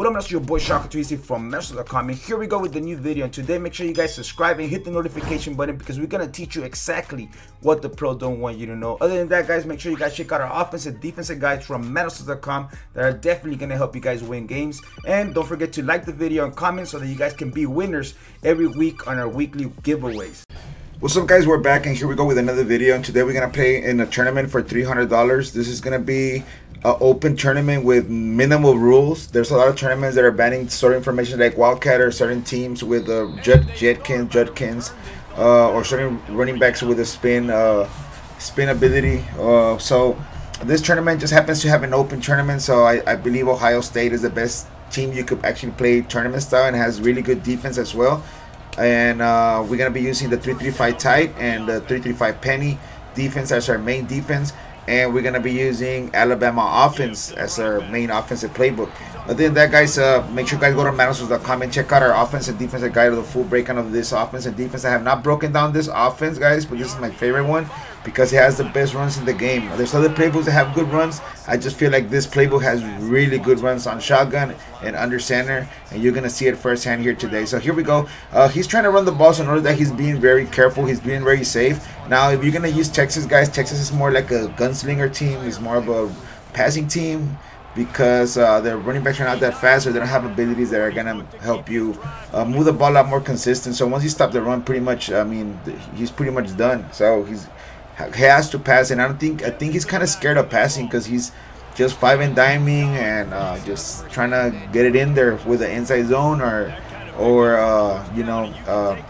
What up, that's your boy Shaka Tweezy from Metal.com and here we go with the new video and today make sure you guys subscribe and hit the notification button because we're gonna teach you exactly what the pro don't want you to know. Other than that guys, make sure you guys check out our offensive defensive guides from Metal.com that are definitely gonna help you guys win games. And don't forget to like the video and comment so that you guys can be winners every week on our weekly giveaways. What's up guys, we're back and here we go with another video and today we're gonna play in a tournament for $300. This is gonna be an open tournament with minimal rules. There's a lot of tournaments that are banning certain information like Wildcat or certain teams with uh, Jet, Jetkins, Judkins, uh, or certain running backs with a spin uh, spin ability. Uh, so this tournament just happens to have an open tournament. So I, I believe Ohio State is the best team you could actually play tournament style and has really good defense as well. And uh, we're gonna be using the 335 Tite and the 335 penny defense as our main defense and we're gonna be using Alabama offense as our main offensive playbook. Other than that, guys, uh, make sure you guys go to maddenallstars.com and check out our offense and defensive guide of the full breakdown of this offense and defense. I have not broken down this offense, guys, but this is my favorite one because he has the best runs in the game. There's other playbooks that have good runs. I just feel like this playbook has really good runs on shotgun and under center, and you're gonna see it firsthand here today. So here we go. Uh, he's trying to run the ball, so in order that he's being very careful, he's being very safe. Now, if you're gonna use Texas, guys, Texas is more like a gunslinger team. It's more of a passing team because uh, their running backs are not that fast or they don't have abilities that are gonna help you uh, move the ball lot more consistent. So once you stop the run, pretty much, I mean, he's pretty much done. So he's he has to pass, and I don't think I think he's kind of scared of passing because he's just five and diming and uh, just trying to get it in there with the inside zone or or uh, you know uh,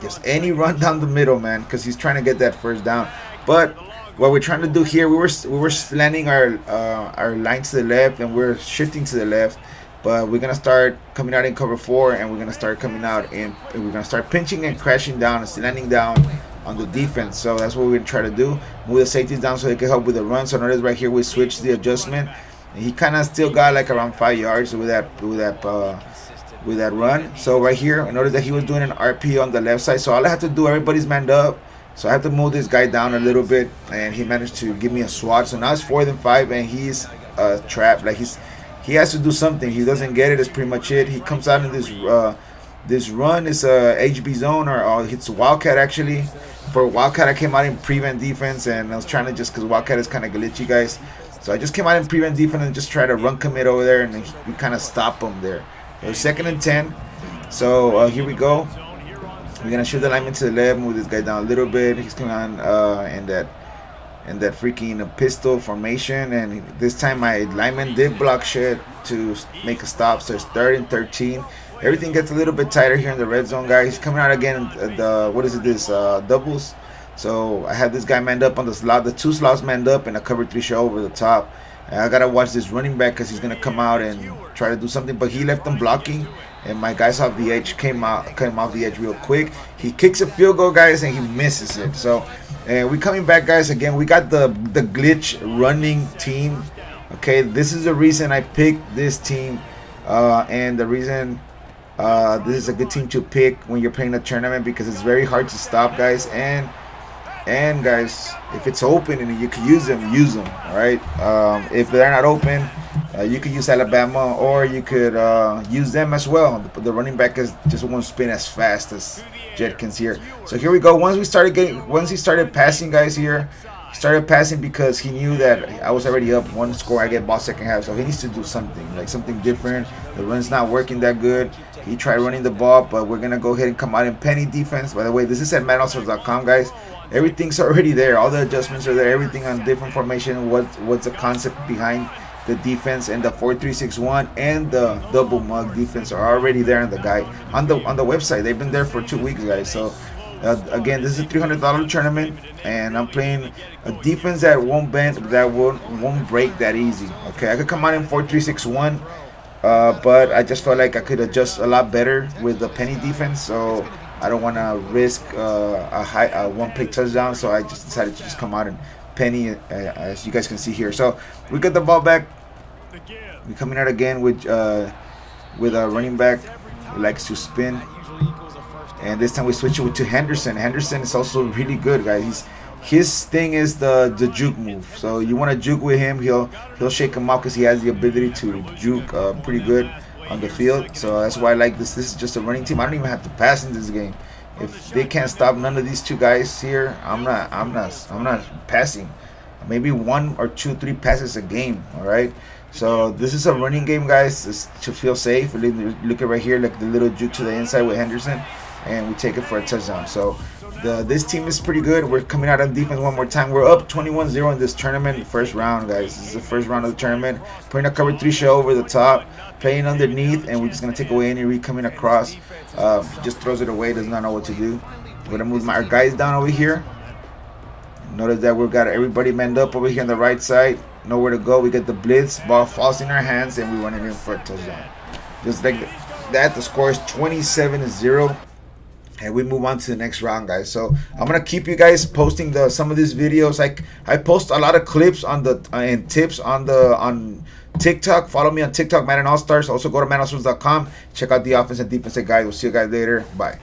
just any run down the middle, man, because he's trying to get that first down. But what we're trying to do here, we were we were slanting our uh, our line to the left and we're shifting to the left. But we're gonna start coming out in cover four, and we're gonna start coming out and we're gonna start pinching and crashing down and slanting down on the defense. So that's what we're gonna try to do. Move the safeties down so they can help with the run. So notice right here we switch the adjustment. And he kind of still got like around five yards with that with that uh, with that run. So right here, I noticed that he was doing an RP on the left side. So all I have to do, everybody's manned up. So I have to move this guy down a little bit, and he managed to give me a swat. So now it's four than five, and he's uh, trapped. Like he's he has to do something. He doesn't get it. It's pretty much it. He comes out in this uh, this run is a HB zone or uh, it's a Wildcat actually. For Wildcat, I came out in prevent defense and I was trying to just because Wildcat is kind of glitchy, guys. So I just came out in prevent defense and just try to run commit over there and we kind of stop them there. It second and 10. So uh, here we go. We're gonna shoot the lineman to the left, move this guy down a little bit. He's coming on uh, in that in that freaking pistol formation, and this time my lineman did block shit to make a stop. So it's third and 13. Everything gets a little bit tighter here in the red zone, guys. He's coming out again. The what is it? This uh, doubles. So I have this guy manned up on the slot. The two slots manned up and a cover three show over the top. And I gotta watch this running back because he's gonna come out and try to do something. But he left them blocking, and my guys off the edge came out, came off the edge real quick. He kicks a field goal, guys, and he misses it. So, and we coming back, guys. Again, we got the the glitch running team. Okay, this is the reason I picked this team, uh, and the reason uh, this is a good team to pick when you're playing a tournament because it's very hard to stop, guys. And and guys, if it's open and you can use them, use them. All right. Um, if they're not open, uh, you could use Alabama or you could uh, use them as well. The, the, running back is just won't spin as fast as Jetkins here. So here we go. Once we started getting, once he started passing, guys here, started passing because he knew that I was already up one score. I get ball second half, so he needs to do something, like something different. The run's not working that good. He tried running the ball, but we're gonna go ahead and come out in penny defense. By the way, this is at maddenallstars.com, guys. Everything's already there. All the adjustments are there. Everything on different formation. What what's the concept behind the defense and the 4361 and the double mug defense are already there on the guy on the on the website. They've been there for two weeks, guys. So uh, again, this is a $300 tournament, and I'm playing a defense that won't bend, that won't won't break that easy. Okay, I could come out in 4-3-6-1, uh, but I just felt like I could adjust a lot better with the penny defense, so I don't want to risk uh, a high a one play touchdown. So I just decided to just come out and penny, uh, as you guys can see here. So we get the ball back. We're coming out again with uh, with a running back who likes to spin. And this time we switch it to Henderson. Henderson is also really good, guys. He's his thing is the the juke move. So you want to juke with him, he'll he'll shake him off because he has the ability to juke uh, pretty good. on the field. So that's why I like this. This is just a running team. I don't even have to pass in this game. If they can't stop none of these two guys here, I'm not. I'm not. I'm not passing. Maybe one or two, three passes a game. All right. So this is a running game, guys. To feel safe. Look at right here, like the little juke to the inside with Henderson, and we take it for a touchdown. So the, this team is pretty good. We're coming out on defense one more time. We're up 21-0 in this tournament, first round, guys. This is the first round of the tournament. Putting a cover three show over the top, playing underneath, and we're just gonna take away any read coming across. Uh, just throws it away, does not know what to do. We're gonna move my, guys down over here. Notice that we've got everybody manned up over here on the right side. Nowhere to go. We get the blitz. Ball falls in our hands, and we run it in for a touchdown. Just like that, the score is 27-0 and we move on to the next round guys. So i'm gonna keep you guys posting the some of these videos. Like i post a lot of clips on the uh, and tips on the on tiktok. Follow me on tiktok madden all stars. Also go to maddenallstars.com check out the offense and defensive guys we'll see you guys later. Bye